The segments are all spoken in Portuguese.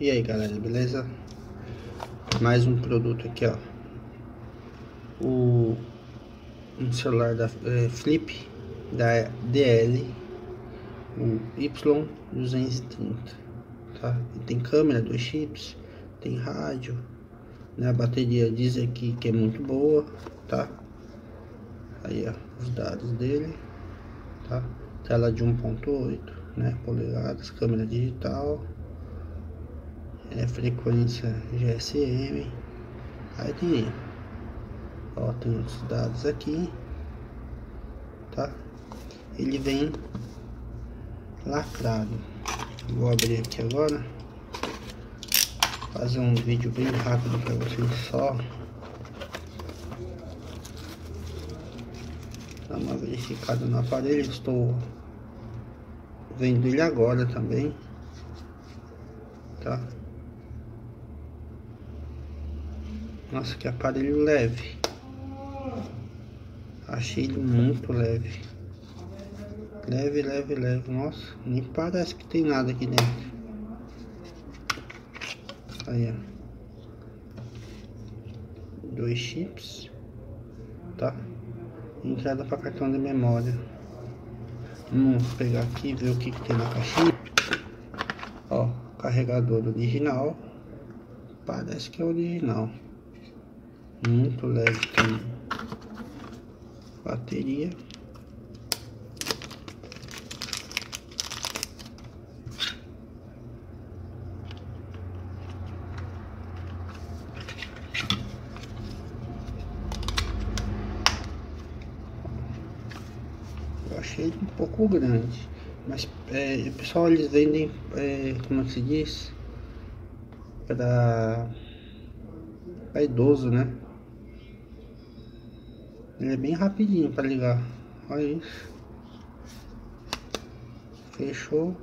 E aí galera, beleza? Mais um produto aqui ó o um celular da é, Flip da DL o Y230 tá? Tem câmera, dois chips tem rádio né? a bateria diz aqui que é muito boa tá? aí ó, os dados dele tá? tela de 1.8 né? polegadas, câmera digital é, frequência GSM aí tem ó tem os dados aqui tá? Ele vem lacrado. Vou abrir aqui agora fazer um vídeo bem rápido para vocês só. Dar uma verificada no aparelho estou vendo ele agora também tá Nossa, que aparelho leve. Achei ele muito leve. Leve, leve, leve. Nossa, nem parece que tem nada aqui dentro. Aí, ó. Dois chips. Tá? Entrada para cartão de memória. Vamos pegar aqui e ver o que, que tem na caixinha. Ó, carregador original. Parece que é original muito leve também. Bateria. Eu achei um pouco grande mas é, pessoal eles vendem é, como se diz? Para idoso né ele é bem rapidinho para ligar. Olha isso. Fechou.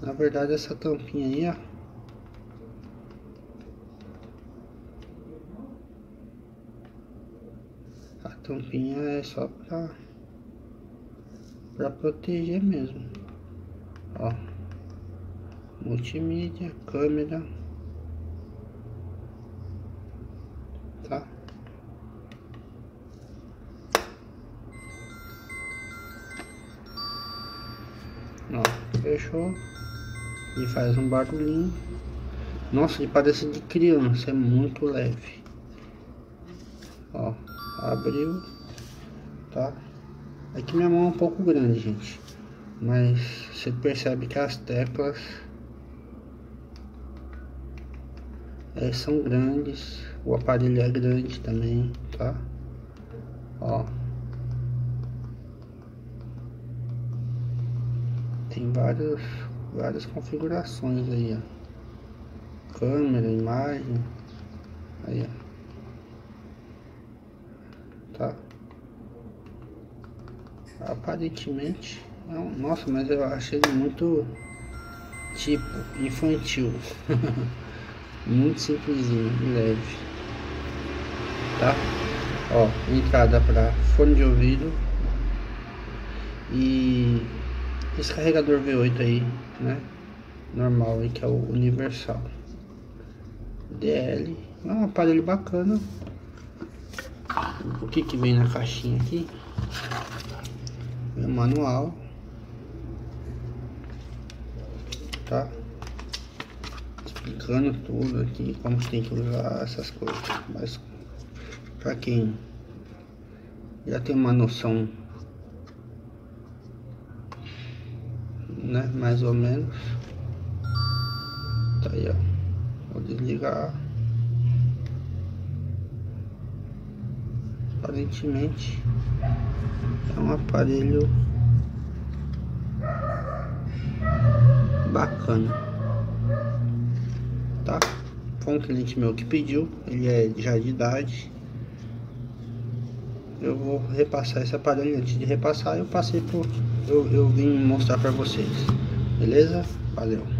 Na verdade essa tampinha aí, ó. A tampinha é só pra, pra proteger mesmo. Ó. Multimídia, câmera. Ó, fechou. E faz um barulhinho. Nossa, ele parece de criança, é muito leve. Ó, abriu, tá? Aqui minha mão é um pouco grande, gente. Mas você percebe que as teclas é, são grandes o aparelho é grande também tá ó tem várias várias configurações aí ó. Câmera imagem aí ó. Tá? Aparentemente não, nossa mas eu achei muito tipo infantil. Muito simplesinho e leve. Tá? Ó entrada para fone de ouvido e esse carregador V8 aí né? Normal aí que é o universal. DL é um aparelho bacana. O que que vem na caixinha aqui? É manual. Tá? Explicando tudo aqui, como tem que usar essas coisas. Mas para quem já tem uma noção, né, mais ou menos, tá aí, ó. Vou desligar. Aparentemente é um aparelho bacana tá? Foi um cliente meu que pediu, ele é já de idade. Eu vou repassar esse aparelho antes de repassar, eu passei por eu, eu vim mostrar para vocês. Beleza? Valeu.